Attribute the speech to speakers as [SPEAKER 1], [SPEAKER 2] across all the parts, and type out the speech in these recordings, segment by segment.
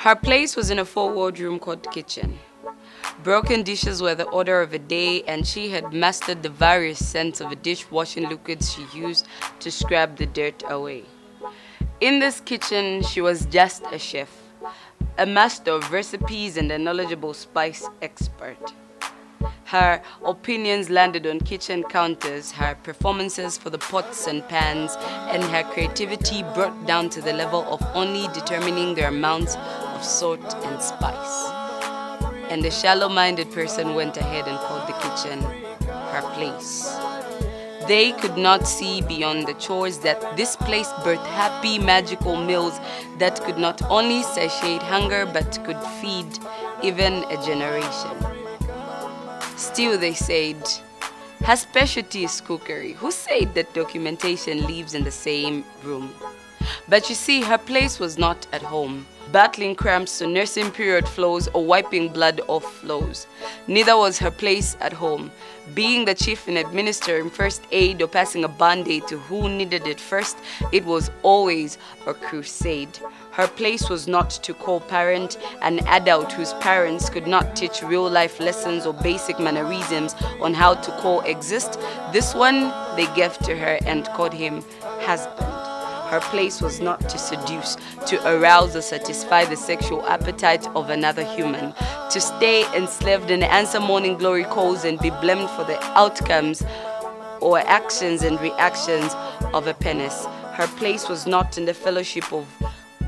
[SPEAKER 1] Her place was in a four-walled room called kitchen. Broken dishes were the order of the day, and she had mastered the various scents of the dishwashing liquids she used to scrub the dirt away. In this kitchen, she was just a chef, a master of recipes and a knowledgeable spice expert. Her opinions landed on kitchen counters, her performances for the pots and pans, and her creativity brought down to the level of only determining the amount of salt and spice. And the shallow-minded person went ahead and called the kitchen her place. They could not see beyond the chores that this place birthed happy, magical meals that could not only satiate hunger but could feed even a generation. Still, they said, her specialty is cookery. Who said that documentation lives in the same room? But you see, her place was not at home, battling cramps nursing period flows or wiping blood off flows. Neither was her place at home, being the chief in administering first aid or passing a band-aid to who needed it first, it was always a crusade. Her place was not to co-parent an adult whose parents could not teach real-life lessons or basic mannerisms on how to coexist. This one they gave to her and called him husband. Her place was not to seduce, to arouse or satisfy the sexual appetite of another human, to stay enslaved and answer morning glory calls and be blamed for the outcomes or actions and reactions of a penis. Her place was not in the fellowship of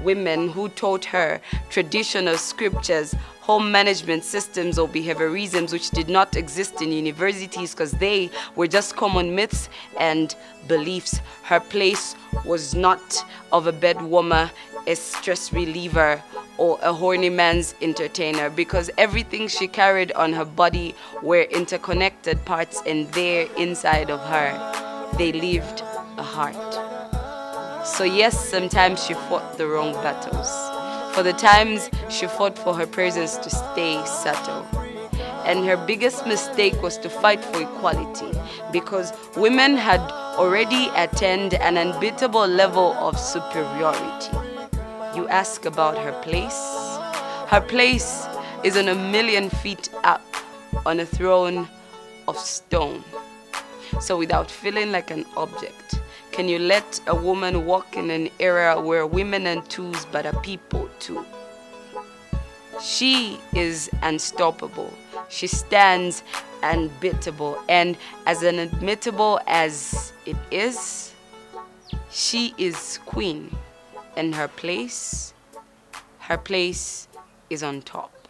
[SPEAKER 1] women who taught her traditional scriptures, home management systems or behaviorisms which did not exist in universities because they were just common myths and beliefs. Her place was not of a bed warmer, a stress reliever, or a horny man's entertainer because everything she carried on her body were interconnected parts and there inside of her they lived a heart. So yes, sometimes she fought the wrong battles. For the times she fought for her presence to stay subtle. And her biggest mistake was to fight for equality because women had already attained an unbeatable level of superiority. You ask about her place? Her place is on a million feet up on a throne of stone. So without feeling like an object, can you let a woman walk in an era where women and tools but are people too? She is unstoppable. She stands unbeatable. And as unadmittable as it is, she is queen. And her place, her place is on top.